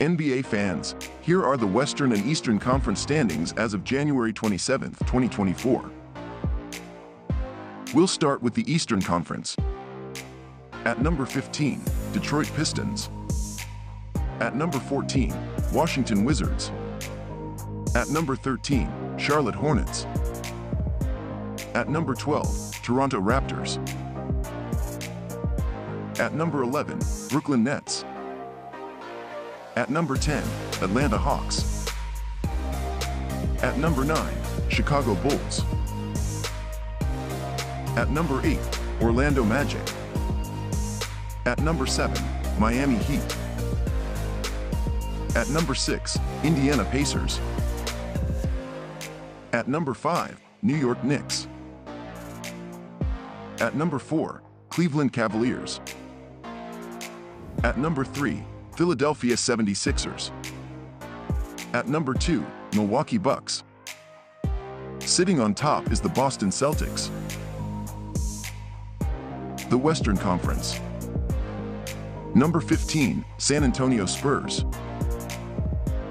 NBA fans, here are the Western and Eastern Conference standings as of January 27, 2024. We'll start with the Eastern Conference. At number 15, Detroit Pistons. At number 14, Washington Wizards. At number 13, Charlotte Hornets. At number 12, Toronto Raptors. At number 11, Brooklyn Nets. At number 10, Atlanta Hawks. At number 9, Chicago Bulls. At number 8, Orlando Magic. At number 7, Miami Heat. At number 6, Indiana Pacers. At number 5, New York Knicks. At number 4, Cleveland Cavaliers. At number 3, Philadelphia 76ers. At number 2, Milwaukee Bucks. Sitting on top is the Boston Celtics. The Western Conference. Number 15, San Antonio Spurs.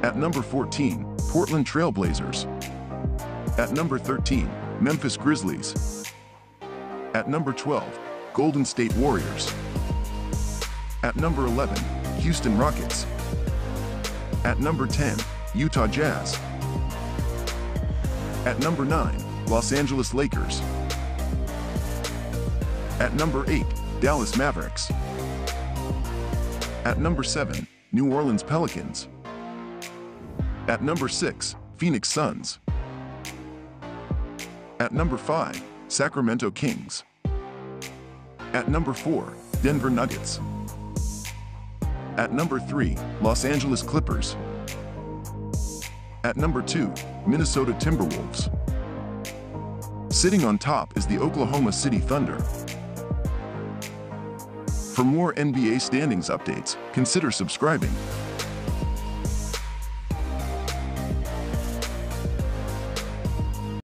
At number 14, Portland Trailblazers. At number 13, Memphis Grizzlies. At number 12, Golden State Warriors. At number 11, Houston Rockets. At number 10, Utah Jazz. At number 9, Los Angeles Lakers. At number 8, Dallas Mavericks. At number 7, New Orleans Pelicans. At number 6, Phoenix Suns. At number 5, Sacramento Kings. At number 4, Denver Nuggets. At number 3, Los Angeles Clippers. At number 2, Minnesota Timberwolves. Sitting on top is the Oklahoma City Thunder. For more NBA standings updates, consider subscribing